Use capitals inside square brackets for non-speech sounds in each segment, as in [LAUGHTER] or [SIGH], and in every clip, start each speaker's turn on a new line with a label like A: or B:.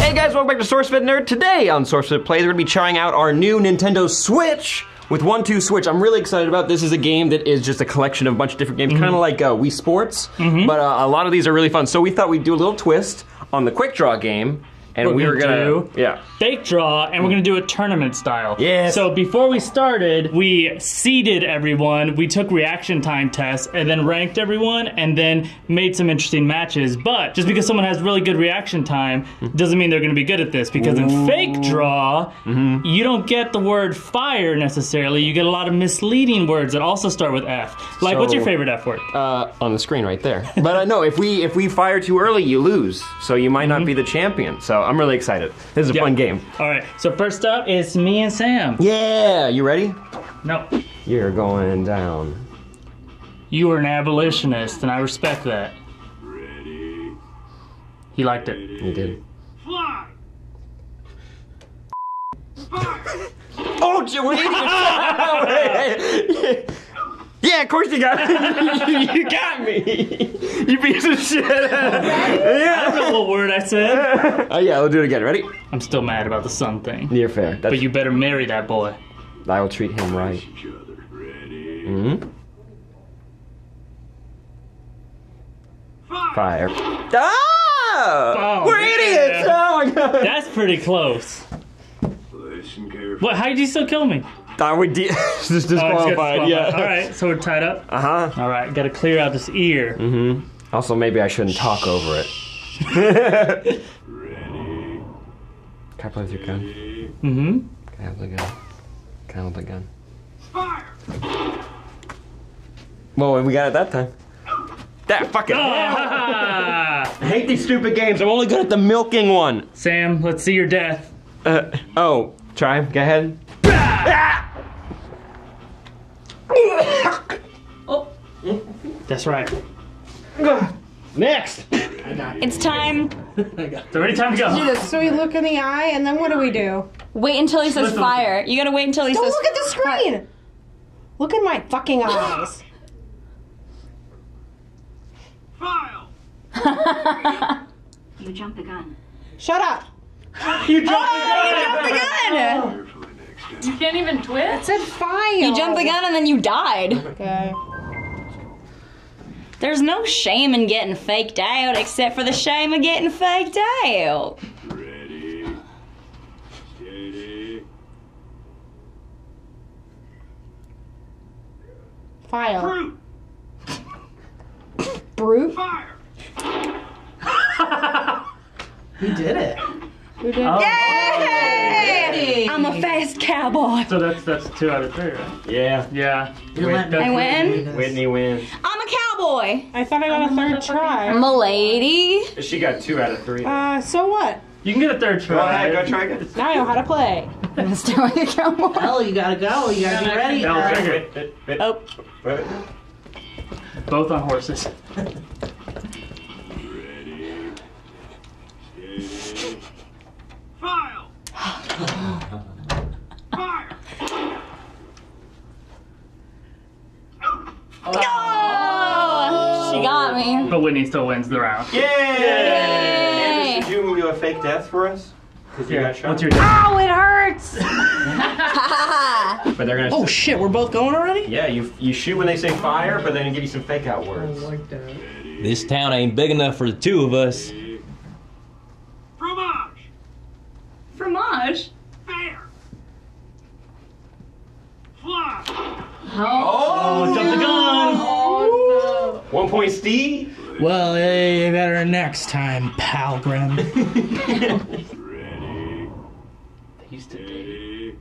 A: Hey guys, welcome back to SourceFed Nerd. Today on SourceFed Plays, we're gonna be trying out our new Nintendo Switch with One Two Switch. I'm really excited about this. Is a game that is just a collection of a bunch of different games, kind of like uh, Wii Sports, but uh, a lot of these are really fun. So we thought we'd do a little twist on the Quick Draw game, and
B: We're
A: we were
B: gonna do-
A: yeah.
B: Fake draw, and we're gonna do a tournament style.
A: Yeah.
B: So before we started, we seeded everyone, we took reaction time tests, and then ranked everyone, and then made some interesting matches. But just because someone has really good reaction time doesn't mean they're gonna be good at this. Because in fake draw,
A: Mm-hmm.
B: you don't get the word fire necessarily. You get a lot of misleading words that also start with F. Like, what's your favorite F word?
A: uh, on the screen right there. But uh, no, if we if we fire too early, you lose. So you might not be the champion. So I'm really excited. This is a fun game.
B: All right. So first up is me and Sam.
A: Yeah, you ready?
B: No.
A: You're going down.
B: You are an abolitionist, and I respect that. He liked it.
A: You did.
C: Fly!
A: Oh, j- what idiot! yeah, of course you got me. [LAUGHS] you got me. You piece of shit. yeah.
B: What word I said? [LAUGHS]
A: Oh yeah, we'll do it again. Ready?
B: I'm still mad about the sun thing.
A: You're fair. That's,
B: But you better marry that boy.
A: I will treat him right. hmm
C: Fire!
A: Fire. Ah!
B: Oh,
A: We're
B: yeah.
A: idiots! Oh my god!
B: That's pretty close. What? How did you still kill me?
A: Thought we de- just [LAUGHS]
B: Oh,
A: disqualified. yeah.
B: All right, so we're tied up.
A: Uh huh.
B: All right, gotta clear out this ear.
A: Mm-hmm. Also, maybe I shouldn't talk over it.
C: Ready. [LAUGHS]
A: Can I play with your gun?
B: Mm-hmm.
A: Can I have the gun? Can I have the gun?
C: Fire!
A: Well, we got it that time. That fucking.
B: Ah! [LAUGHS]
A: I hate these stupid games. I'm only good at the milking one.
B: Sam, let's see your death.
A: Uh, oh, try. Go ahead. [LAUGHS] oh.
B: That's right.
A: Next.
D: It's time. [LAUGHS]
B: It's already time to go. Do this.
E: So we look in the eye, and then what do we do?
D: Wait until he says
B: Listen.
D: fire. You gotta wait until he
E: Don't
D: says.
E: look at the screen. Look in my fucking eyes.
C: File! [LAUGHS]
F: You jumped the gun.
E: Shut up. [LAUGHS]
B: You dropped
D: Oh, ah,
B: the gun.
D: Gun.
C: Carefully next time.
G: You can't even twist.
E: It said fire.
D: You jumped the gun and then you died.
E: Okay.
D: There's no shame in getting faked out except for the shame of getting faked out.
C: Ready. Steady.
E: Fire.
C: Fruit!
E: Brute.
C: Fire!
E: Who did it? Oh.
D: Yay! I'm a fast cowboy.
B: So that's that's two out of three, right?
A: Yeah.
B: Yeah.
D: I win.
A: Whitney wins.
D: I'm.
E: I thought I got a third try.
D: Milady.
A: She got two out of three.
E: Uh, so what?
B: You can get a third try.
A: go try again.
E: Now I know how to play. [LAUGHS]
D: I'm still like a cowboy.
H: Hell, you gotta go. You gotta be ready.
B: L trigger.
D: Oh.
B: Both on horses. [LAUGHS]
D: me.
B: But Whitney still wins the round.
A: Yay!
D: Yay!
A: Did you do a fake death for us? Because you got shot.
B: What's your death?
D: Oh, it hurts. [LAUGHS] [LAUGHS]
A: But they're gonna.
H: oh shit, we're both going already?
A: Yeah, you you shoot when they say fire, but then they give you some fake out words. like that.
I: This town ain't big enough for the two of us.
C: Fromage!
G: Fromage.
C: Fair! Fly!
B: Oh, oh jump the gun.
A: One point, Steve.
H: Well, eh, better next time, Palgrim.
C: Ready. [LAUGHS]
B: Used to date.
C: Steady.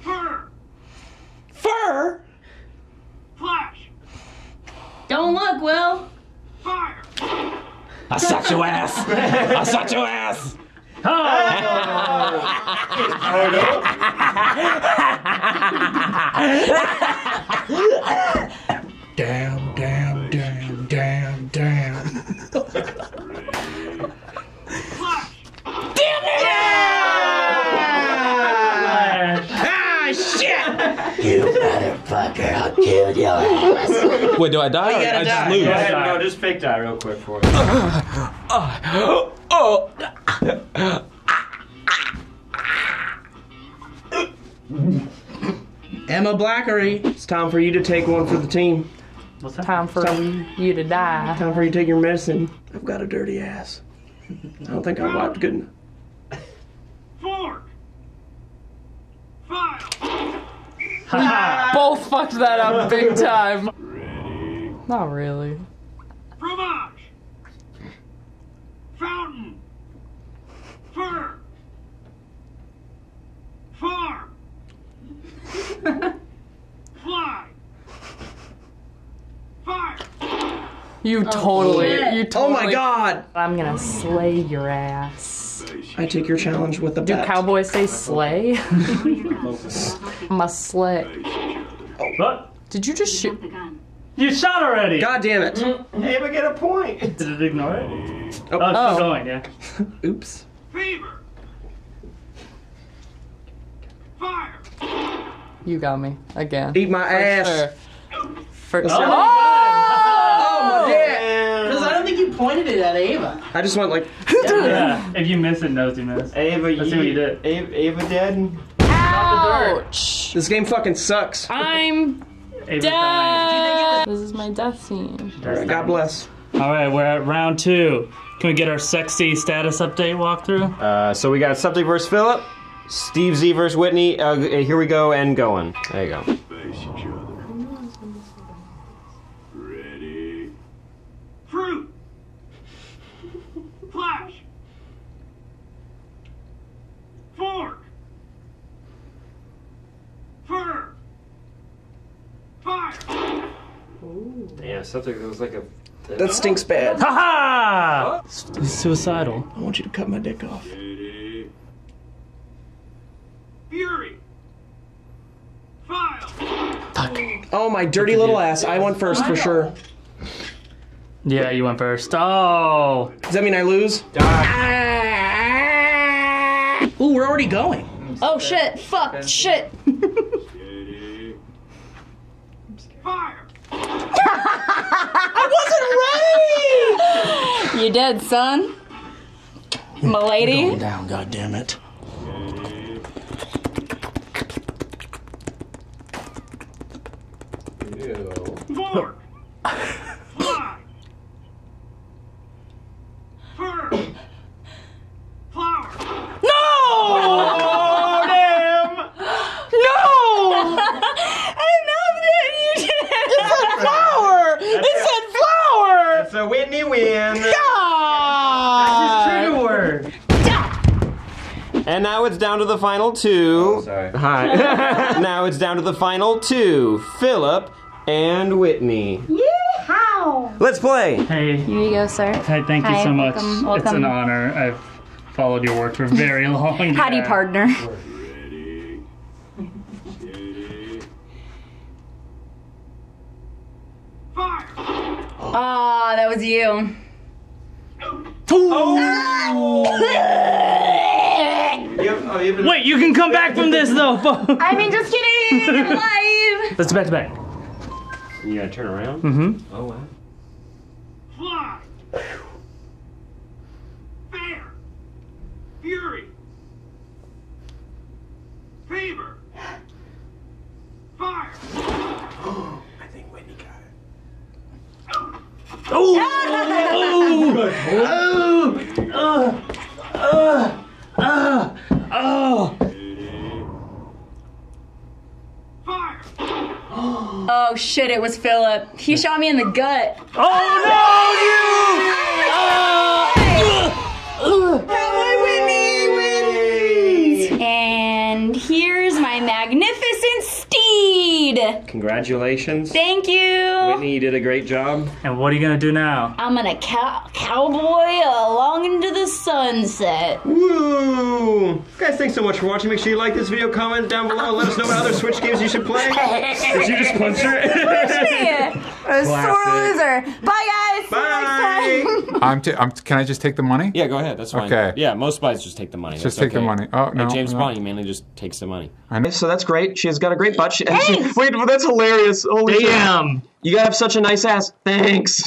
C: Fur!
H: Fur?
C: Flash!
G: Don't look, Will.
C: Fire!
I: I sucked your ass. I sucked your ass. [LAUGHS]
H: Damn, damn, damn, damn, damn.
C: Flash!
H: Ah, shit!
I: You motherfucker, I'll kill you. Wait, do I die? or I
E: die.
I: just lose.
A: Go ahead and go, just fake die real quick for [LAUGHS] it.
I: Oh,
E: Emma Blackery.
A: It's time for you to take one for the team. What's that?
F: Time for you to die.
A: Time for you to take your medicine. I've got a dirty ass. I don't think I wiped good enough.
C: Fork. File.
F: Both fucked that up big time. Not really.
C: Fromage. Fountain. Fur. Farm. Fly. Fire.
F: You oh, totally.
G: shit.
F: You
A: Oh my god!
F: I'm gonna slay your ass.
A: I take your challenge with the
F: Do
A: bat.
F: cowboys say slay? Must slay.
B: What?
F: Did you just shoot?
B: You shot already.
A: God damn it. Mm-hmm. Ava get a point. [LAUGHS]
B: Did it ignore it?
A: Oh.
B: Oh, it's
F: Oh.
B: still going. Yeah. [LAUGHS]
A: Oops.
C: Fever. Fire.
F: You got me again.
A: Eat my ass.
F: Sure. For,
A: Let's
F: oh!
A: go.
E: Oh,
A: Yeah.
E: Because I don't think you pointed it at Ava.
A: I just went like, [LAUGHS]
B: yeah. If you miss it, knows you missed.
A: Ava,
B: Let's see what you did.
A: Ava, Ava dead?
F: Ouch!
A: This game fucking sucks.
F: I'm
B: Ava's
F: dead. This is my death scene.
A: God bless.
B: All right, we're at round two. Can we get our sexy status update walkthrough?
A: Uh, so we got Suptic versus Philip, Steve Z versus Whitney. Uh, here we go and going. There you go.
C: Face each other. Ready. Fruit. Flash. Fork. Fur. Fire.
A: Yeah, something that was like a. That stinks bad.
B: Ha ha! He's suicidal.
A: I want you to cut my dick off.
C: Fury. File. Fuck.
A: Oh my dirty little ass! I went first for sure.
B: Yeah, you went first. Oh.
A: Does that mean I lose?
E: Ooh, we're already going.
D: Oh shit! Fuck! Shit! [LAUGHS]
C: Ready. Fire.
D: You dead, son? Milady?
E: Down, God damn it.
C: Fork. Fly. Fur. Flower.
A: Oh damn!
D: No! I loved it! You did!
A: Flower! It said flower! That's a Whitney win.
B: Trigger word.
A: And now it's down to the final two. sorry. Hi. [LAUGHS] now it's down to the final two Philip and Whitney.
D: Yeehaw!
A: Let's play.
B: Hey.
D: Here you go, sir.
B: Hey, thank you
D: Hi,
B: so much.
D: welcome,
B: It's an honor. I've followed your work for very [LAUGHS] long.
D: Howdy,
B: Yeah.
D: partner.
C: Ready. Steady. Fire.
D: Ah, that was you. [LAUGHS]
B: Wait, you can come back from this though. [LAUGHS]
D: I mean, just kidding! I'm live!
B: Let's back to back.
A: You gotta turn around?
B: Mm-hmm.
A: Oh, wow.
C: Fly. Fair. Fury. Fever. Fire.
A: I think Whitney got it.
C: Fire.
D: Oh shit, it was Philip. He shot me in the gut. Oh, and steed.
A: Congratulations.
D: Thank you.
A: Whitney, you did a great job.
B: And what are you gonna do now?
D: I'm gonna cow- cowboy along into the sunset.
A: Woo! Guys, thanks so much for watching. Make sure you like this video, comment down below, let us know what other Switch games you should play. [LAUGHS] Did you just punch her?
D: Yeah, [LAUGHS] a sore loser. Bye, guys. See you next
A: Bye.
D: Time.
J: I'm, t- I'm. Can I just take the money?
A: Yeah, go ahead. That's fine.
J: Okay.
A: Yeah, most spies just take the money.
J: Just
A: That's
J: take the money. Oh, uh, no,
A: Like James
J: no.
A: Bond, he mainly just takes the money.
J: I know.
A: So that's great. She has got a great butt. She, [LAUGHS] wait, well, that's hilarious. Holy shit.
B: Damn.
A: You gotta have such a nice ass. Thanks.